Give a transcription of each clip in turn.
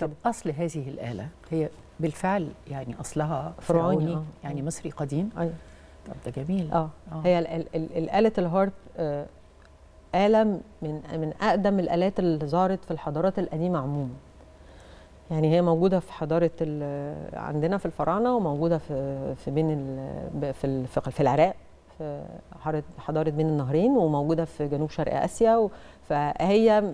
طب أصل هذه الآلة هي بالفعل يعني أصلها فرعوني، آه. يعني مصري قديم. أيوه. طب ده جميل. آه. آه. هي ال- ال- ال- الآلة الهارب آه، آلة من من أقدم الآلات اللي ظهرت في الحضارات القديمة عموما. يعني هي موجودة في حضارة عندنا في الفراعنة وموجودة في في بين في في العراق. في حضارة حضارة بين النهرين وموجودة في جنوب شرق آسيا و- فهي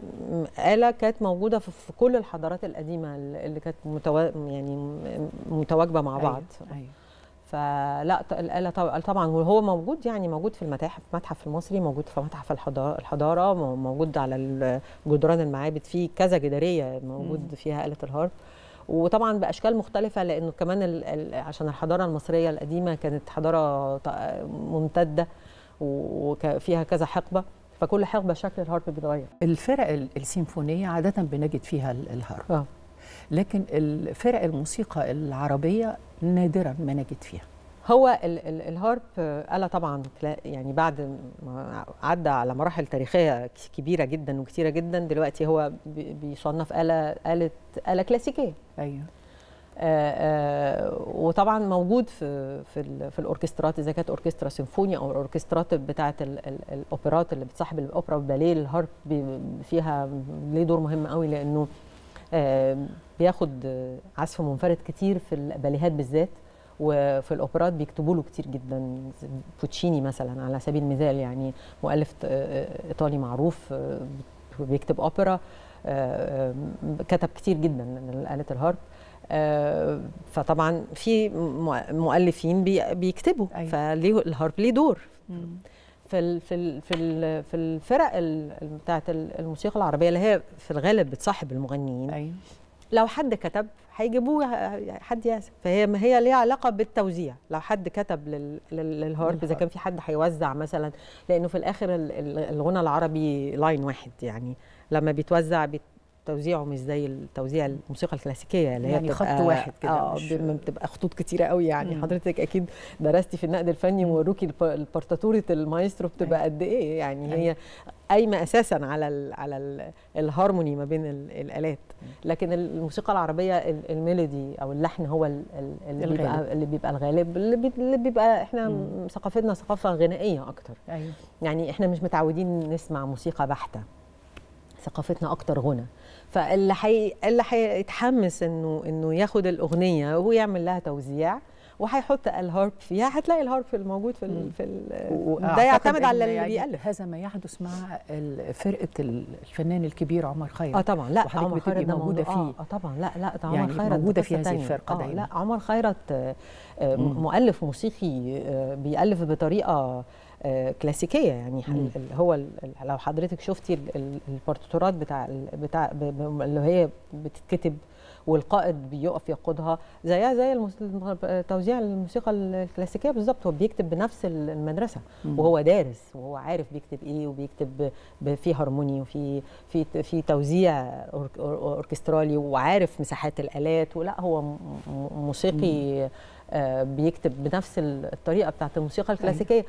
آلة كانت موجودة في كل الحضارات القديمة اللي كانت متوا يعني متواجبة مع بعض أيوة. أيوة. فلا الآلة طب- طبعا وهو موجود يعني موجود في المتاحف المتحف المصري موجود في متحف الحضارة, الحضارة مو- موجود على جدران المعابد في كذا جدارية موجود. فيها آلة الهارب وطبعا بأشكال مختلفة لأنه كمان ال ال عشان الحضارة المصرية القديمة كانت حضارة ممتدة وفيها كذا حقبة فكل حقبة شكل الهارب بيتغير الفرق ال- السيمفونية عادة بنجد فيها ال- الهارب آه. لكن الفرق الموسيقى العربية نادرا ما نجد فيها. هو ال ال الهارب آه، آلة طبعا يعني بعد ما عدى على مراحل تاريخية ك- كبيرة جدا وكتيرة جدا دلوقتي هو بي- بيصنف آلة آلة آلة كلاسيكية. أيوه. آه، آه، وطبعا موجود في في في الأوركسترات إذا كانت أوركسترا سيمفونية أو الأوركسترات بتاعة ال- ال- الأوبرات اللي بتصاحب الأوبرا والباليه الهارب فيها ليه دور مهم قوي لأنه بياخد عزف منفرد كتير في الباليهات بالذات. وفي الأوبرات بيكتبوا له كتير جدا بوتشيني مثلا على سبيل المثال يعني مؤلف آه، إيطالي معروف آه، بيكتب أوبرا آه، آه، كتب كتير جدا لآلة الهارب آه، فطبعا في مؤ- مؤلفين بي- بيكتبوا أيوة. فليه الهارب ليه دور مم. في في في في الفرق ال- الموسيقى العربية اللي هي في الغالب بتصاحب المغنيين أيوه لو حد كتب هيجيبوه حد يعزف. فهي ما هي ليها علاقة بالتوزيع. لو حد كتب لل- لل- للهارب إذا. كان في حد هيوزع مثلا لأنه في الآخر ال- ال- الغنى العربي line واحد يعني. لما بيتوزع بيت- توزيعه مش زي التوزيع الموسيقى الكلاسيكية اللي هي يعني خط واحد كده آه بتبقى خطوط كتيرة قوي يعني. مم. حضرتك أكيد درستي في النقد الفني ووروكي الب- البارتاتوره المايسترو بتبقى قد إيه يعني. هي قايمة أساسا على ال على ال الهارموني ما بين ال الآلات. لكن الموسيقى العربية ال- ال melody أو اللحن هو ال- ال- اللي الغالب. بيبقى اللي بيبقى الغالب اللي بي- اللي بيبقى إحنا مم. ثقافتنا ثقافة غنائية أكتر. أيوه. يعني إحنا مش متعودين نسمع موسيقى بحتة. ثقافتنا أكتر غنى فاللي حي... اللي هيتحمس إنه إنه ياخد الأغنية ويعمل لها توزيع وهيحط الهارب فيها هتلاقي الهارب في الموجود في ال... في ال... ده يعتمد على اللي يعني بيألف هذا ما يحدث مع فرقة الفنان الكبير عمر خيرت آه طبعا لا عمر خيرت ده موجودة موضوع- فيه. آه طبعا لا لا ده عمر يعني خيرت موجودة ده في هذه. الفرقة آه دايماً. لا عمر خيرت آه آه،. مؤلف موسيقي آه بيألف بطريقة آه كلاسيكية يعني ح- مم. ال- هو لو حضرتك شفتي ال- ال- البارتيتورات بتاع بتاع اللي هي بتتكتب والقائد بيقف يقودها زيها زي توزيع الموسيقى الكلاسيكية بالظبط. هو بيكتب بنفس المدرسة مم. وهو دارس وهو عارف بيكتب إيه وبيكتب في هارموني وفي في في توزيع أوركسترالي وعارف مساحات الآلات. ولا هو موسيقي آه، بيكتب بنفس الطريقة بتاعت الموسيقى الكلاسيكية.